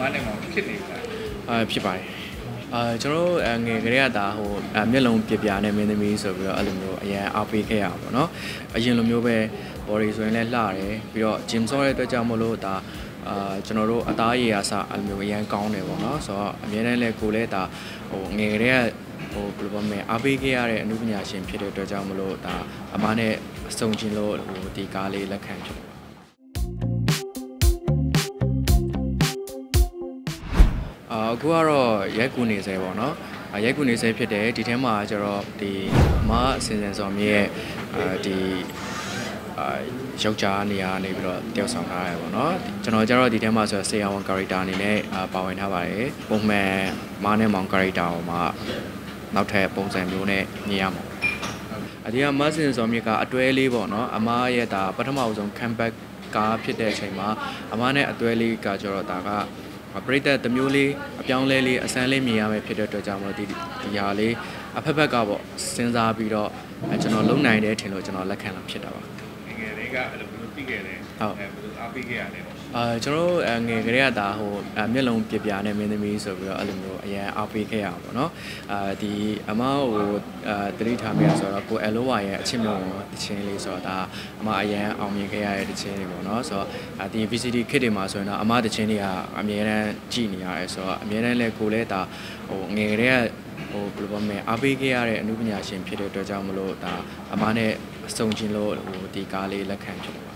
မားနဲ့မောင်ဖြစ်နေကြတယ် အာဖြစ်ပါတယ်အာကျွန်တော်တို့အငယ်ကလေးကဒါဟိုအမျက်လုံးပြပြနဲ့မင်းသမီးဆိုပြီးတော့အဲ့လိုမျိုးအရင်အားပေးခဲ့ရပါတော့เนาะအရင်လိုမျိုးပဲ body ဆိုရင်လည်းလှတယ်ပြီးတော့ gym ဆော့တဲ့အတွက်ကြောင့်မလို့ဒါအာကျွန်တော်တို့အသားရည်အစအဲ့လိုမျိုးအရင်ကောင်းတယ်ပေါ့เนาะဆိုတော့အများတန်းလည်းကိုလည်းဒါဟိုငယ်ကလေးကဟိုဘယ်လိုပြောမလဲအားပေးခဲ့ရတဲ့အမှုပညာရှင်ဖြစ်တဲ့အတွက်ကြောင့်မလို့ဒါအမားနဲ့အဆုံချင်းလို့ဟိုဒီကားလေးလက်ခံဖြစ်တ ယ်အာအခုကတော့ရိုက်ကူနေစေပေါ့နော်အာရိုက်ကူနေစေဖြစ်တယ်ဒီထဲမှာကျတော့ဒီအမအစင်စင်စော်မြရဲ့အာဒီအာယောက်ျားနေရာနေပြီးတော့တယောက်ဆောင်ထားရတယ်ပေါ့နော်ကျွန်တော်ကျတော့ဒီထဲမှာဆိုဆရာဝန် character အနေနဲ့အာပါဝင်ထားပါတယ်ပုံမှန်မားနဲ့မောင် character ကိုမှနောက်ထပ်ပုံစံမျိုးနဲ့ညင်ရမှာအဒီကမဆင်စော်မြကအတွဲလေးပေါ့နော်အမရဲ့ဒါပထမအဆုံး comeback ကားဖြစ်တဲ့အချိန်မှာအမနဲ့အတွဲလေးကကျတော့ဒါက ပရိသတ်တစ်မျိုးလေးအပြောင်းလဲလေးအစမ်းလေးမြင်ရမယ်ဖြစ်တဲ့အတွက်ကြောင့်မလို့ဒီဒီဟာလေးအဖက်ဖက်ကပေါ့စဉ်းစားပြီးတော့အဲကျွန်တော်လုံနိုင်တယ်ထင်လို့ကျွန်တော်လက်ခံလာဖြစ်တာပါငယ်ငယ်လေးကအဲ့လို မျိုးပြီးခဲ့တယ်ဟုတ်အဲဘယ်လိုအားပေးခဲ့ရလဲပေါ့အာကျွန်တော်တို့အငယ်ကလေးကဒါဟိုအမျက်လုံးပြပြနဲ့မင်းသမီးဆိုပြီးတော့အဲ့လိုမျိုးအရင်အားပေးခဲ့ရအောင်ပေါ့နော်အာဒီအမဟိုအာတတိထားမိရဆိုတော့ကိုအလိုဝါရဲ့အချင်းမျိုးတချင်းလေးဆိုတော့ဒါအမအရင်အောင်မြင်ခဲ့ရတဲ့တချင်းလေးပေါ့နော်ဆိုတော့အာဒီ VCD ခစ်တွေမှာဆိုရင်တော့အမတချင်းတွေကအမြဲတမ်းကြည်နေရတယ်ဆိုတော့အမြဲတမ်းလဲကိုလည်းဒါဟိုငယ်ကလေးကဟိုဘယ်လိုပြောမလဲအားပေးခဲ့ရတဲ့အမှုပညာရှင်ဖြစ်တဲ့အတွက်ကြောင့်မလို့ဒါအမနဲ့အဆုံချင်းလို့ဟိုဒီကားလေးလက်ခံဖြစ်တယ်ပါ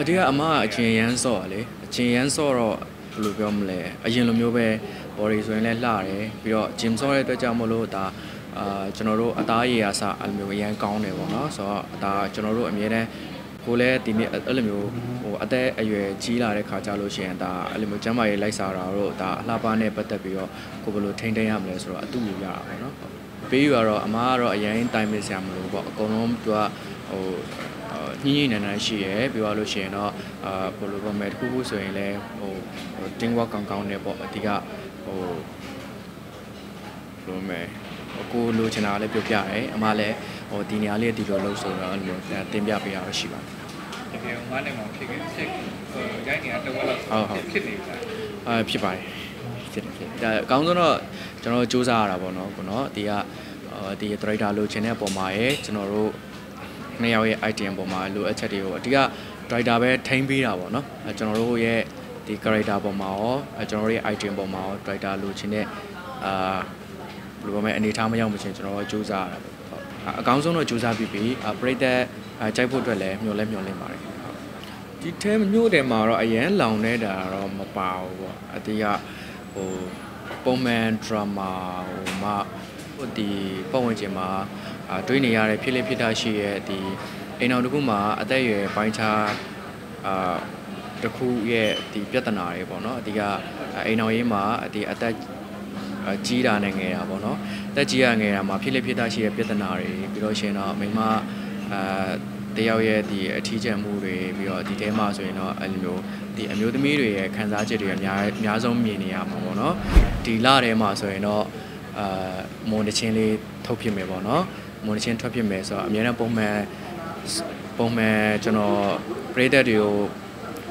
အဒီကအမကအချင်းရမ်းဆော့ရလေအချင်းရမ်းဆော့တော့ဘယ်လိုပြောမလဲအရင်လိုမျိုးပဲ body ဆိုရင်လည်းလှတယ်ပြီးတော့ gym ဆော့တဲ့အတွက်ကြောင့်မလို့ဒါအာကျွန်တော်တို့အသားရည်အစအဲ့လိုမျိုးအရန်ကောင်းတယ်ပေါ့နော်ဆိုတော့ဒါကျွန်တော်တို့အမြဲတမ်းကိုလည်းဒီနေ့အဲ့လိုမျိုးဟိုအသက်အရွယ်ကြီးလာတဲ့ခါကြလို့ရှိရင်ဒါအဲ့လိုမျိုးကျမ်းမာရေးလိုက်စားတာတို့ဒါအလှပနဲ့ပတ်သက်ပြီးတော့ကိုဘယ်လိုထိန်းသိမ်းရမလဲဆိုတော့အတူယူရတာပေါ့နော်ပေးယူကတော့အမကတော့အရင်တိုင်ပင်စရာမလိုပေါ့အကုန်လုံးသူကဟို ညှိညှိနှိုင်းနှိုင်းရှိရယ်ပြီးတော့လို့ရှိရင်တော့အာဘယ်လိုပြောမလဲတခုခုဆိုရင်လည်းဟိုဟို team work ကောင်းကောင်းနဲ့ပေါ့အဓိကဟိုဘယ်လိုမလဲဟိုကိုလိုချင်တာလည်းပြောပြရဲအမလည်းဟိုဒီနေရာလေးဒီလိုလုပ်ဆိုတော့အဲ့လိုမျိုးတင်ပြပေးရတော့ရှိပါတယ်တကယ်မားနဲ့မောင်ဖြစ်ခဲ့ဖြစ်ဟိုရိုက်နေတာတစ်ဝက်လောက်ဟုတ်ဟုတ်ဖြစ်နေကြတယ်အာဖြစ်ပါတယ်ဖြစ်တယ်ဖြစ်တယ်ဒါအကောင်းဆုံးတော့ကျွန်တော်တို့စူးစမ်းရတာပေါ့နော်ကိုနော်ဒီကအာဒီ director လိုချင်တဲ့ပုံမှာရယ်ကျွန်တော်တို့ နှစ်ယောက်ရဲ့ item ပုံမှာလိုအပ်ချက်တွေကိုအဓိက director ပဲထိန်းပေးတာပေါ့နော်အဲကျွန်တော်တို့ရဲ့ဒီ character ပုံမှာရောအဲကျွန်တော်တို့ရဲ့ item ပုံမှာရော director လိုချင်တဲ့အာဘယ်လိုပြောမလဲအနေထားမရောက်မချင်းကျွန်တော်တို့စူးစမ်းရတာပေါ့ဟုတ်အကောင်းဆုံးတော့စူးစမ်းပြီးပြီအပရိသတ်အဲကြိုက်ဖို့အတွက်လည်းမျှော်လဲမျှော်လင့်ပါတယ်ဟုတ်ဒီထဲမြို့တယ်မှာတော့အရန်လောင်နေတာတော့မပါဘူးပေါ့အတိကဟိုပုံမှန် drama ဟိုမှဟိုဒီပုံဝင်ခြင်းမှာအာ တွေးနေရတဲ့ဖြစ်လေဖြစ်တာရှိရဲ့ဒီအိမ်အောင်တစ်ခုမှာအသက်အရွယ်ပိုင်းခြားအာတစ်ခုရဲ့ဒီပြဿနာတွေပေါ့နော်အတိကအိမ်အောင်ရေးမှာဒီအသက်အာကြီးတာနဲ့ငယ်တာပေါ့နော်တက်ကြီးရငယ်တာမှာဖြစ်လေဖြစ်တာရှိရဲ့ပြဿနာတွေပြီးတော့ရှင်တော့မိမအာတယောက်ရဲ့ဒီအထီးကျန်မှုတွေပြီးတော့ဒီထဲမှာဆိုရင်တော့အဲ့လိုမျိုးဒီအမျိုးသမီးတွေရဲ့ခံစားချက်တွေအများအများဆုံးမြင်နေရမှာပေါ့နော်ဒီလထဲမှာဆိုရင်တော့အာမွန်တချင်းလေးထုတ်ဖြစ်မယ်ပေါ့နော် မွန်တချင်းထွက်ဖြစ်မယ်ဆိုတော့အများနဲ့ပုံမှန်ပုံမှန်ကျွန်တော်ပရိသတ်တွေကို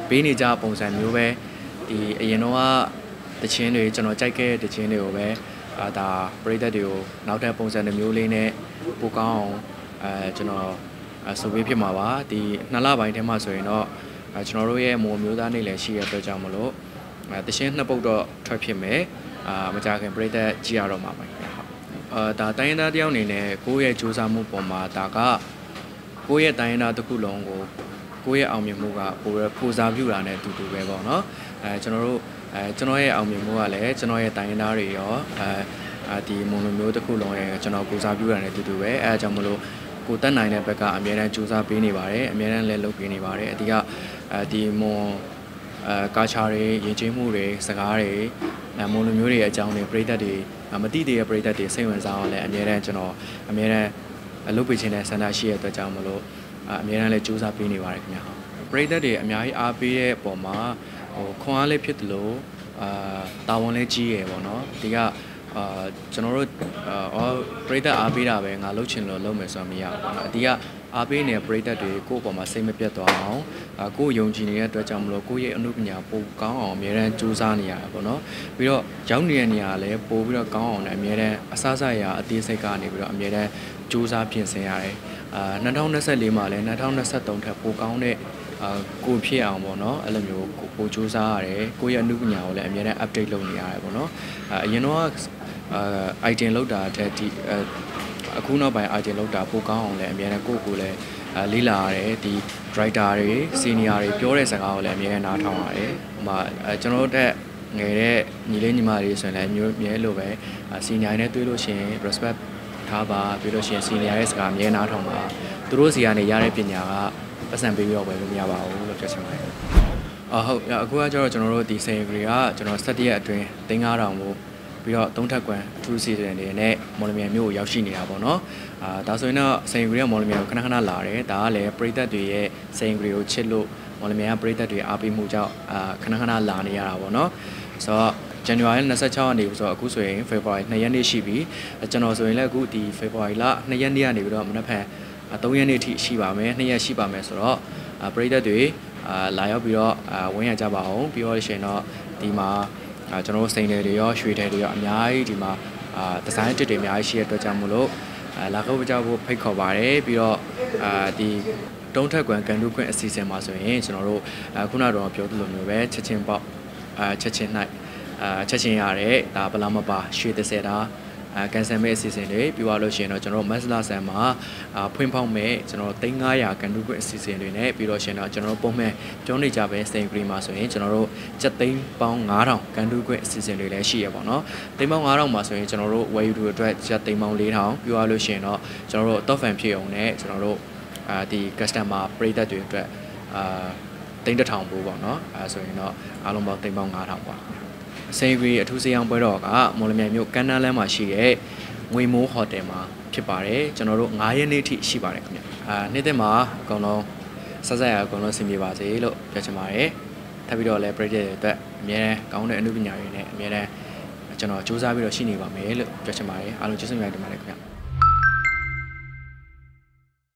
ပေးနေကြပုံစံမျိုးပဲဒီအရင်တော့ကတချင်းတွေကျွန်တော်ကြိုက်ခဲ့တဲ့တချင်းတွေကိုပဲအာဒါပရိသတ်တွေကိုနောက်ထပ်ပုံစံတစ်မျိုးလေးနဲ့ပိုကောင်းအောင်အဲကျွန်တော်အဲဆိုပေးဖြစ်မှာပါဒီနှစ်လပိုင်းထဲမှာဆိုရင်တော့အဲကျွန်တော်တို့ရဲ့မိုးမျိုးသားနေလည်းရှိရတဲ့အတွက်ကြောင့်မလို့အဲတရှင်းနှစ်ပုတ်တော့ထွက်ဖြစ်မယ်အာမကြခင်ပြိသက်ကြည့်ရတော့မှာပါခင်ဗျာဟုတ် အာဒါတိုင်းရင်းသားတယောက်အနေနဲ့ကိုယ့်ရဲ့စူးစမ်းမှုပေါ်မှာဒါကကိုယ့်ရဲ့တိုင်းရင်းသားတစ်ခုလုံးကိုကိုယ့်ရဲ့အောင်မြင်မှုကပိုရပူစားပြုတာနဲ့အတူတူပဲပေါ့နော်အဲကျွန်တော်တို့အဲကျွန်တော်ရဲ့အောင်မြင်မှုကလည်းကျွန်တော်ရဲ့တိုင်းရင်းသားတွေရောအဲအာဒီမုံလိုမျိုးတစ်ခုလုံးရဲ့ကျွန်တော်ပူစားပြုတာနဲ့အတူတူပဲအဲအကြောင်းမလို့ကိုတက်နိုင်တဲ့ဘက်ကအများအားကြိုးစားပေးနေပါတယ်အများအားလည်းလုပ်ပေးနေပါတယ်အဓိကအဲဒီမွန်အဲကာချာတွေယဉ်ကျေးမှုတွေစကားတွေအဲမွန်လူမျိုးတွေရဲ့အကြောင်းတွေပြည်သက်တွေ မတိသေးတဲ့ပြည်သက်တွေစိတ်ဝင်စားအောင်လည်းအများအားကျွန်တော်အများအားလုပ်ပေးခြင်းတဲ့ဆန္ဒရှိရတဲ့အတွက်ကြောင့်မလို့အများအားလည်းကြိုးစားပေးနေပါတယ်ခင်ဗျာပြည်သက်တွေအများကြီးအားပေးတဲ့အပေါ်မှာဟိုခွန်အားလေးဖြစ်တယ်လို့အာတာဝန်လည်းကြီးရယ်ပေါ့နော်ဒီကအာကျွန်တော်တို့အော် ပရိသတ်အားပေးတာပဲငါလှုပ်ချင်လို့လုပ်မယ်ဆိုတော့မရဘူးပေါ့နော်အတီးကအားပေးနေတဲ့ပရိသတ်တွေကိုယ့်အပေါ်မှာစိတ်မပြတ်သွားအောင်အာကိုယ်ယုံကြည်နေတဲ့အတွက်ကြောင့်မလို့ကိုယ့်ရဲ့အမှုပညာပိုကောင်းအောင်အများတန်းကြိုးစားနေရတာပေါ့နော်ပြီးတော့ရောက်နေတဲ့နေရာကလည်းပိုပြီးတော့ကောင်းအောင်လည်းအများတန်းအစစအရာအသေးစိတ်ကနေပြီးတော့အများတန်းကြိုးစားပြင်ဆင်ရတယ်အာ2024မှာလည်း2023ထက်ပိုကောင်းတဲ့အာကိုဖြစ်အောင်ပေါ့နော်အဲ့လိုမျိုးကိုပိုစူးစမ်းရတယ်ကိုယ့်ရဲ့အမှုပညာကိုလည်းအများနဲ့ update လုပ်နေရတယ်ပေါ့နော်အာအရင်တော့ အာ item လောက်တာအထက်ဒီအဲအခုနောက်ပိုင်း item လောက်တာပိုကောင်းအောင်လည်းအများနဲ့ကိုယ့်ကိုယ်လည်းအာလေးလာရတယ်ဒီ writer တွေ senior တွေပြောတဲ့စကားကိုလည်းအများနဲ့နားထောင်ရတယ်ဟိုမှာအဲကျွန်တော်တို့တက်ငယ်တဲ့ညီလေးညီမတွေဆိုရင်လည်းမျိုးမြဲလို့ပဲအာ senior တွေနဲ့တွေ့လို့ရှိရင် respect ထားပါပြီးလို့ရှိရင် senior ရဲ့စကားအမြဲနားထောင်ပါသူတို့စီကနေရတဲ့ပညာကပတ်စံပေးပြီးတော့ဝယ်လို့မရပါဘူးလို့ပြောချင်ပါတယ်အဟုတ်အခုကကျတော့ကျွန်တော်တို့ဒီ sale တွေကကျွန်တော်7ရက်အတွင်း3000ကို ပြီးတော့သုံးထပ်ကွမ် true season တွေနဲ့မော်လမြိုင်မြို့ကိုရောက်ရှိနေတာပေါ့နော်အာဒါဆိုရင်တော့ sale တွေကမော်လမြိုင်ကိုခဏခဏလာတယ်ဒါကလည်းပရိသတ်တွေရဲ့ sale တွေကိုချစ်လို့မော်လမြိုင်ကပရိသတ်တွေအားပေးမှုကြောင့်အာခဏခဏလာနေရတာပေါ့နော်ဆိုတော့ January 26ရက်နေ့ဆိုတော့အခုဆိုရင် February 2ရက်နေ့ရှိပြီကျွန်တော်ဆိုရင်လည်းအခုဒီ February လ2ရက်နေ့ကနေပြီးတော့မနက်ဖြန်3ရက်နေ့ထိရှိပါမယ်2ရက်ရှိပါမယ်ဆိုတော့ပရိသတ်တွေအာလာရောက်ပြီးတော့ဝင်းရကြပါအောင်ပြီးတော့ရှင်တော့ဒီမှာ ကျွန်တော်တို့စိန်တယ်တွေရောရွှေတယ်တွေရောအများကြီးဒီမှာအာဒီဇိုင်းတစ်တွေအများကြီးရှိတဲ့အတွက်ကြောင့်မို့လို့အာလာခေါ်ကြဖို့ဖိတ်ခေါ်ပါတယ်ပြီးတော့အာဒီတုံးထက်ကွန်ကန်တူးခွင့်အစီအစဉ်မှာဆိုရင်ကျွန်တော်တို့ခုနကတော့ပြောသလိုမျိုးပဲချက်ချင်းပေါက်အာချက်ချင်း၌အာချက်ချင်းရတဲ့ဒါဗလာမပါရွှေ30တာအဲ ကန်ဆယ်မဲ့အစီအစဉ်တွေပြီးသွားလို့ရှိရင်တော့ကျွန်တော်မက်စလာဆန်မှာအာဖွင့်ဖောက်မဲ့ကျွန်တော်3900ကန်တူးခွင့်အစီအစဉ်တွေနဲ့ပြီးတော့ရှင်တော့ကျွန်တော်တို့ပုံမှန်ပြောနေကြပဲစတိန်ဂရီမှာဆိုရင်ကျွန်တော်တို့ချက်သိန်းပေါင်း9000ကန်တူးခွင့်အစီအစဉ်တွေလည်းရှိရပါတော့။သိန်းပေါင်း9000မှာဆိုရင်ကျွန်တော်တို့ဝယ်ယူသူအတွက်ချက်သိန်းပေါင်း4000ပြီးသွားလို့ရှိရင်တော့ကျွန်တော်တို့ top fan ဖြစ်အောင်နဲ့ကျွန်တော်တို့အာဒီ customer ပရိသတ်တွေအတွက်အာသိန်း1000ပို့ပေါ့နော်အဲဆိုရင်တော့အားလုံးပေါင်းသိန်းပေါင်း9000ပေါ့ စိန်ဂရီအထူးစေအောင်ပွဲတော်ကမော်လမြိုင်မြို့ကမ်းနားလမ်းမှာရှိတဲ့ငွေမိုးဟိုတယ်မှာဖြစ်ပါတယ်ကျွန်တော်တို့9ရက်နေ့ထိရှိပါတယ်ခင်ဗျအာနေ့သက်မှာအကုန်လုံးဆက်ဆက်ရအကုန်လုံးဆင်ပြေပါစေလို့ပြောချင်ပါတယ်ထပ်ပြီးတော့လည်း project တွေအတွက်အများနဲ့ကောင်းတဲ့အမှုပညာတွေနဲ့အများနဲ့ကျွန်တော်စူးစမ်းပြီးတော့ရှိနေပါမယ်လို့ပြောချင်ပါတယ်အားလုံးကျေးဇူးများတင်ပါတယ်ခင်ဗျ